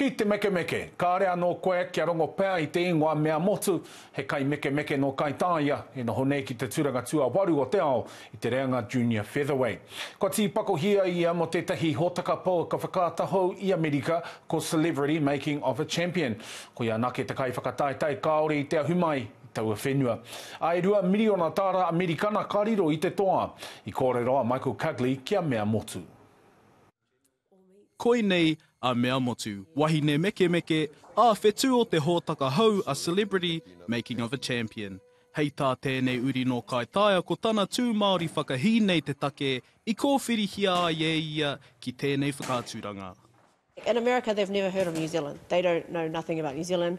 Ki te mekemeke, kāre anō koe kia rongo pea i te ingoa mea motu, he kaimekemeke nō Kaitāia, i noho nei ki te tūranga tuawaru o te ao i te reanga Junior Featherweight. Kua tīpakohia ia mō tētahi hōtaka pouaka whakaata hou i Amerika ko Celebrity, Making of a Champion. Koia anake te kaiwhakataetae kāore i te ahu mai i taua whenua. I rua miriona tāra Amerikana ka riro i te toa. I kōrero a Michael Cugley kia mea motu. Koinei a Mea Motu, wahine mekemeke, ā whetū o te hōtaka hou a Celebrity, Making of a Champion. Hei tā tēnei uri nō Kaitaia ko tana tū Māori whakahī nei te take i kōwhirihia ai e ia ki tēnei whakaaturanga. In America they've never heard of New Zealand, they don't know nothing about New Zealand,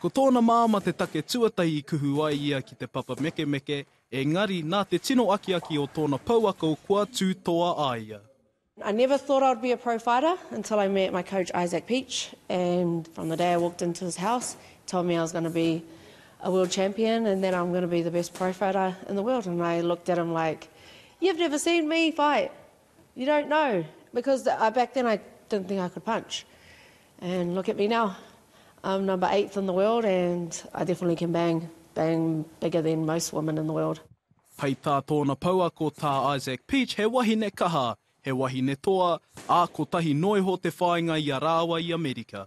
Ko tōna māmā te take tuatahi i kuhu ai ia ki te papa mekemeke, engari nā te tino akiaki o tōna pouako kua tū toa a ia. I never thought I would be a pro fighter until I met my coach Isaac Peach and from the day I walked into his house he told me I was going to be a world champion and that I'm going to be the best pro fighter in the world and I looked at him like you've never seen me fight! You don't know because I back then I didn't think I could punch and look at me now I'm number eighth in the world and I definitely can bang bang bigger than most women in the world. Pai tā tōna pouako tā Isaac Peach he wahine kaha, he wahine toa, ā kotahi noa iho te whāinga i a rāua i Amerika.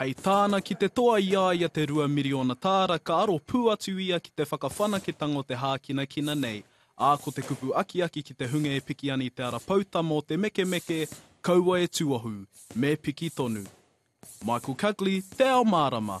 Hei tāna ki te toa i a ia te rua miriona tāra ka aro pū atu ia ki te whakawhanaketanga o te hākinakina nei, ā, ko te kupu akiaki ki te hunga e piki ana i te ara poutama o te mekemeke, kaua e tuohu, me piki tonu. Michael Cugley, Te Ao Mārama.